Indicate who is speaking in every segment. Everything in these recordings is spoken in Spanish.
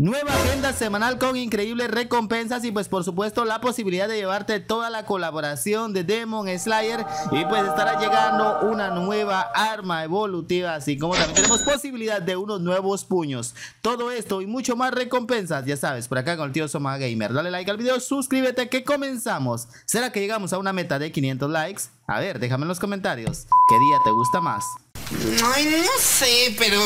Speaker 1: Nueva agenda semanal con increíbles recompensas y pues por supuesto la posibilidad de llevarte toda la colaboración de Demon Slayer y pues estará llegando una nueva arma evolutiva así como también tenemos posibilidad de unos nuevos puños. Todo esto y mucho más recompensas, ya sabes, por acá con el tío Soma Gamer. Dale like al video, suscríbete que comenzamos. ¿Será que llegamos a una meta de 500 likes? A ver, déjame en los comentarios. ¿Qué día te gusta más?
Speaker 2: Ay, no sé, pero...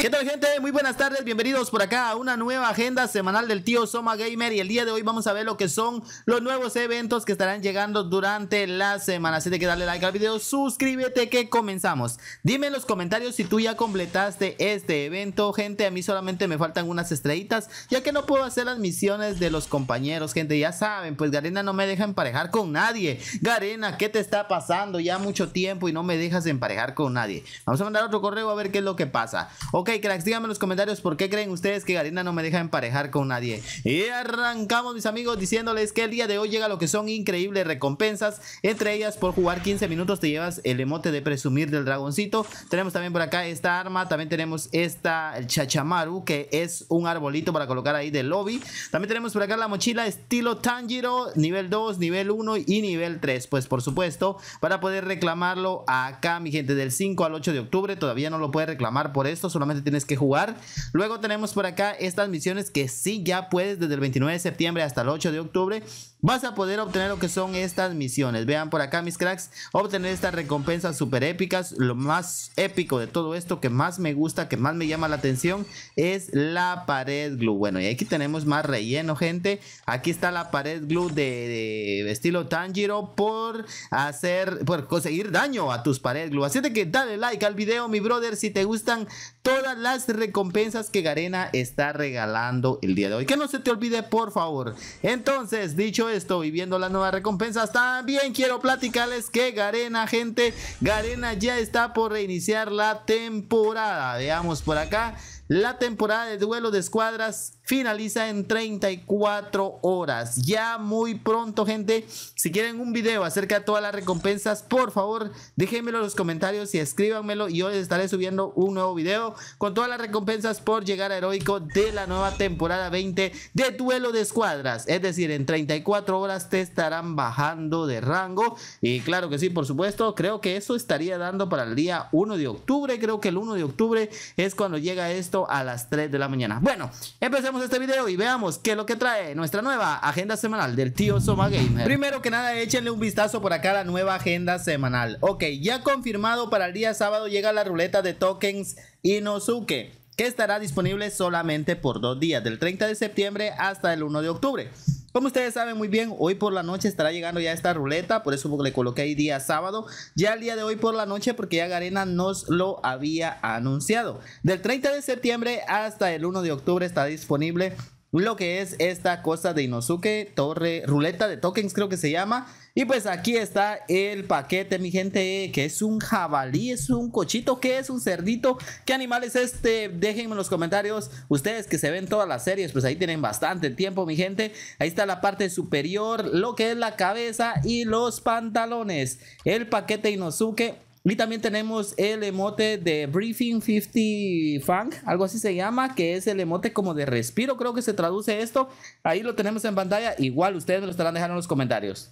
Speaker 1: ¿Qué tal gente? Muy buenas tardes, bienvenidos por acá a una nueva agenda semanal del tío Soma Gamer y el día de hoy vamos a ver lo que son los nuevos eventos que estarán llegando durante la semana. Así que dale like al video, suscríbete que comenzamos. Dime en los comentarios si tú ya completaste este evento, gente. A mí solamente me faltan unas estrellitas, ya que no puedo hacer las misiones de los compañeros, gente. Ya saben, pues Garena no me deja emparejar con nadie. Garena, ¿qué te está pasando? Ya mucho tiempo y no me dejas emparejar con nadie Vamos a mandar otro correo a ver qué es lo que pasa. Ok, cracks, díganme en los comentarios por qué creen ustedes que Garena no me deja emparejar con nadie. Y arrancamos, mis amigos, diciéndoles que el día de hoy llega lo que son increíbles recompensas. Entre ellas, por jugar 15 minutos te llevas el emote de presumir del dragoncito. Tenemos también por acá esta arma. También tenemos esta, el chachamaru, que es un arbolito para colocar ahí del lobby. También tenemos por acá la mochila estilo Tanjiro, nivel 2, nivel 1 y nivel 3. Pues por supuesto, para poder reclamarlo acá, mi gente del 5 al 8 de octubre. Todavía no lo puedes reclamar por esto, solamente tienes que jugar. Luego tenemos por acá estas misiones que sí ya puedes desde el 29 de septiembre hasta el 8 de octubre vas a poder obtener lo que son estas misiones. Vean por acá mis cracks, obtener estas recompensas super épicas. Lo más épico de todo esto que más me gusta, que más me llama la atención es la pared glue. Bueno, y aquí tenemos más relleno, gente. Aquí está la pared glue de, estilo Tanjiro por hacer, por conseguir daño a tus pared glue. Así de que dale like al video, mi brother, si te gustan todas las recompensas que Garena está regalando el día de hoy. Que no se te olvide, por favor. Entonces, dicho esto y viendo las nuevas recompensas, también quiero platicarles que Garena, gente, Garena ya está por reiniciar la temporada. Veamos por acá. La temporada de duelo de escuadras finaliza en 34 horas. Ya muy pronto, gente. Si quieren un video acerca de todas las recompensas, por favor, déjenmelo en los comentarios y escríbanmelo. Y les estaré subiendo un nuevo video con todas las recompensas por llegar a heroico de la nueva temporada 20 de duelo de escuadras. Es decir, en 34 horas te estarán bajando de rango. Y claro que sí, por supuesto, creo que eso estaría dando para el día 1 de octubre. Creo que el 1 de octubre es cuando llega esto a las 3 de la mañana. Bueno, empecemos este video y veamos qué es lo que trae nuestra nueva agenda semanal del tío Soma Gamer. Primero que nada, échenle un vistazo por acá a la nueva agenda semanal. Ok, ya confirmado para el día sábado llega la ruleta de tokens Inosuke que estará disponible solamente por dos días, del 30 de septiembre hasta el 1 de octubre. Como ustedes saben muy bien, hoy por la noche estará llegando ya esta ruleta, por eso le coloqué ahí día sábado, ya el día de hoy por la noche porque ya Garena nos lo había anunciado. Del 30 de septiembre hasta el 1 de octubre está disponible lo que es esta cosa de Inosuke, torre, ruleta de tokens creo que se llama. Y pues aquí está el paquete, mi gente, que es un jabalí, es un cochito, que es un cerdito. ¿Qué animal es este? Déjenme en los comentarios. Ustedes que se ven todas las series, pues ahí tienen bastante tiempo, mi gente. Ahí está la parte superior, lo que es la cabeza y los pantalones. El paquete Inosuke y también tenemos el emote de Briefing 50 Funk, algo así se llama, que es el emote como de respiro, creo que se traduce esto. Ahí lo tenemos en pantalla, igual ustedes me lo estarán dejando en los comentarios.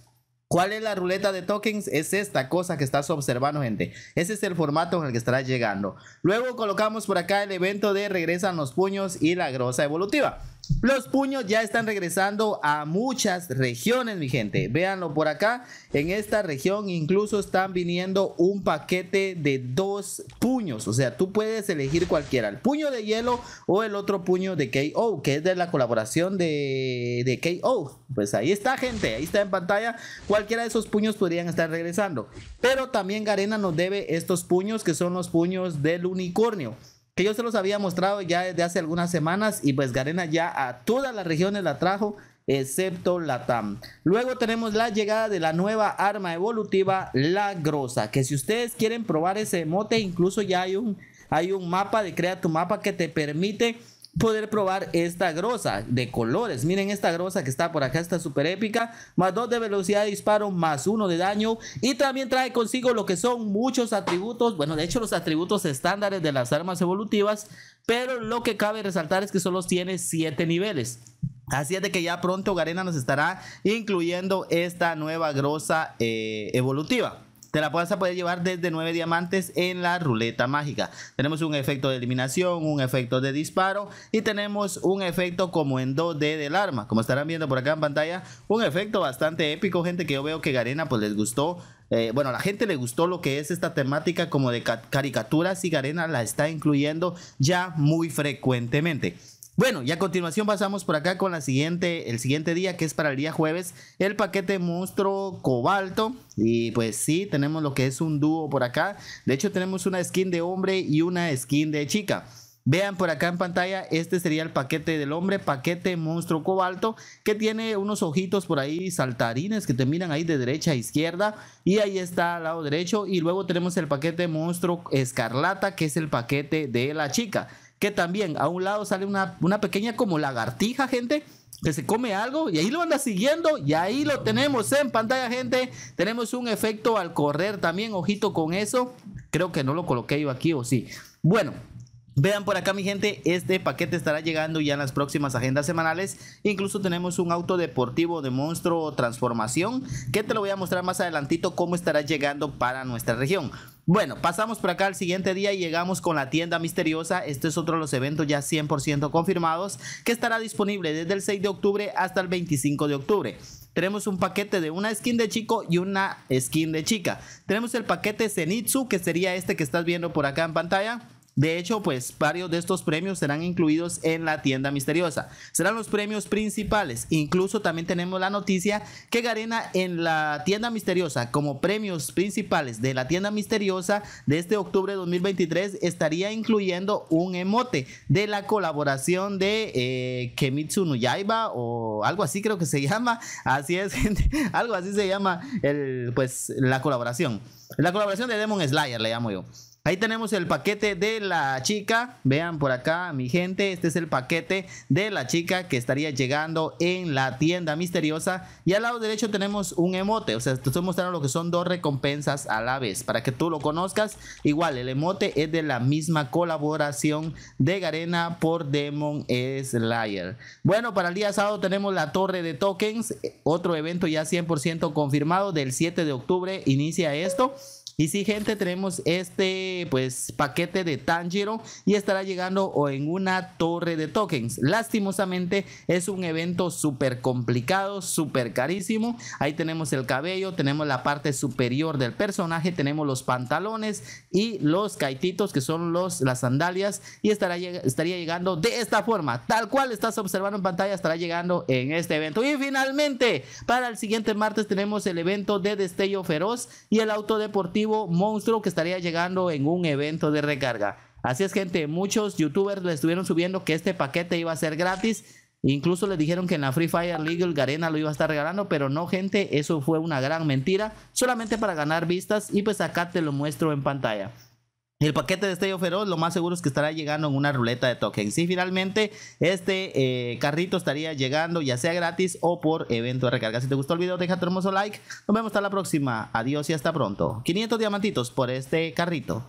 Speaker 1: ¿Cuál es la ruleta de tokens? Es esta cosa que estás observando, gente. Ese es el formato en el que estará llegando. Luego colocamos por acá el evento de regresan los puños y la grosa evolutiva. Los puños ya están regresando a muchas regiones, mi gente. Véanlo por acá. En esta región incluso están viniendo un paquete de dos puños. O sea, tú puedes elegir cualquiera. El puño de hielo o el otro puño de KO, que es de la colaboración de, de KO. Pues ahí está, gente. Ahí está en pantalla. Cualquiera de esos puños podrían estar regresando. Pero también Garena nos debe estos puños que son los puños del unicornio que yo se los había mostrado ya desde hace algunas semanas y pues Garena ya a todas las regiones la trajo excepto la TAM. Luego tenemos la llegada de la nueva arma evolutiva, la Grosa, que si ustedes quieren probar ese emote, incluso ya hay un, hay un mapa de Crea tu mapa que te permite poder probar esta grosa de colores. Miren esta grosa que está por acá, está súper épica. Más 2 de velocidad de disparo, más 1 de daño. Y también trae consigo lo que son muchos atributos. Bueno, de hecho los atributos estándares de las armas evolutivas pero lo que cabe resaltar es que solo tiene 7 niveles. Así es de que ya pronto Garena nos estará incluyendo esta nueva grosa eh, evolutiva. Te la a poder llevar desde 9 diamantes en la ruleta mágica. Tenemos un efecto de eliminación, un efecto de disparo y tenemos un efecto como en 2D del arma. Como estarán viendo por acá en pantalla, un efecto bastante épico, gente, que yo veo que Garena pues les gustó. Eh, bueno, a la gente le gustó lo que es esta temática como de caricaturas y Garena la está incluyendo ya muy frecuentemente. Bueno, y a continuación pasamos por acá con la siguiente, el siguiente día que es para el día jueves, el paquete monstruo cobalto. Y pues sí, tenemos lo que es un dúo por acá. De hecho, tenemos una skin de hombre y una skin de chica. Vean por acá en pantalla, este sería el paquete del hombre, paquete monstruo cobalto, que tiene unos ojitos por ahí saltarines que te miran ahí de derecha a izquierda. Y ahí está al lado derecho. Y luego tenemos el paquete monstruo escarlata, que es el paquete de la chica que también a un lado sale una, una pequeña como lagartija, gente, que se come algo y ahí lo anda siguiendo y ahí lo tenemos en pantalla, gente. Tenemos un efecto al correr también, ojito con eso. Creo que no lo coloqué yo aquí o sí. Bueno, Vean por acá mi gente, este paquete estará llegando ya en las próximas agendas semanales. Incluso tenemos un auto deportivo de monstruo transformación que te lo voy a mostrar más adelantito cómo estará llegando para nuestra región. Bueno, pasamos por acá al siguiente día y llegamos con la tienda misteriosa. Este es otro de los eventos ya 100% confirmados que estará disponible desde el 6 de octubre hasta el 25 de octubre tenemos un paquete de una skin de chico y una skin de chica. Tenemos el paquete Zenitsu, que sería este que estás viendo por acá en pantalla. De hecho, pues varios de estos premios serán incluidos en la tienda misteriosa. Serán los premios principales. Incluso también tenemos la noticia que Garena en la tienda misteriosa, como premios principales de la tienda misteriosa de este octubre de 2023, estaría incluyendo un emote de la colaboración de eh, Kemitsu no Yaiba o algo así creo que se llama. Así es, gente. Algo así se llama el, pues, la colaboración. La colaboración de Demon Slayer le llamo yo. Ahí tenemos el paquete de la chica. Vean por acá, mi gente. Este es el paquete de la chica que estaría llegando en la tienda misteriosa. Y al lado derecho tenemos un emote. O sea, te estoy mostrando lo que son dos recompensas a la vez. Para que tú lo conozcas. Igual, el emote es de la misma colaboración de Garena por Demon Slayer. Bueno, para el día sábado tenemos la torre de tokens. Otro evento ya 100% confirmado. Del 7 de octubre inicia esto. Y sí, gente, tenemos este pues paquete de Tanjiro y estará llegando o en una torre de tokens. Lastimosamente es un evento súper complicado, súper carísimo. Ahí tenemos el cabello, tenemos la parte superior del personaje, tenemos los pantalones y los caititos que son los, las sandalias y estará, estaría llegando de esta forma. Tal cual estás observando en pantalla, estará llegando en este evento. Y finalmente, para el siguiente martes tenemos el evento de Destello Feroz y el auto deportivo monstruo que estaría llegando en un evento de recarga. Así es gente, muchos youtubers le estuvieron subiendo que este paquete iba a ser gratis. Incluso le dijeron que en la Free Fire League Garena lo iba a estar regalando, pero no gente, eso fue una gran mentira, solamente para ganar vistas y pues acá te lo muestro en pantalla. El paquete de Estello Feroz lo más seguro es que estará llegando en una ruleta de tokens. Y finalmente este eh, carrito estaría llegando ya sea gratis o por evento de recarga. Si te gustó el video deja tu hermoso like. Nos vemos hasta la próxima. Adiós y hasta pronto. 500 diamantitos por este carrito.